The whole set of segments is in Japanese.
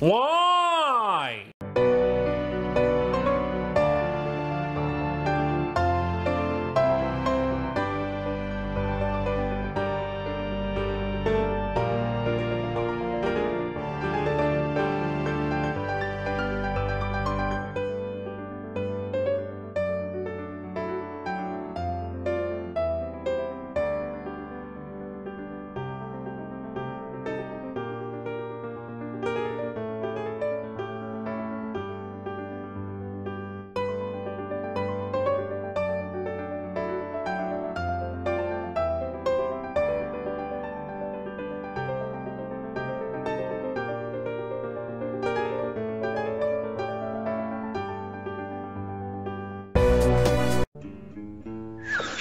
One.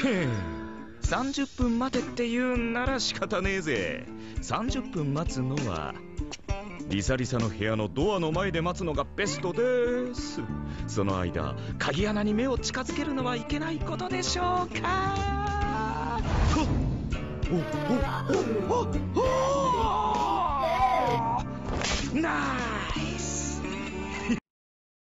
30分待てって言うんなら仕方ねえぜ。30分待つのはリサリサの部屋のドアの前で待つのがベストです。その間鍵穴に目を近づけるのはいけないことでしょうか。なあ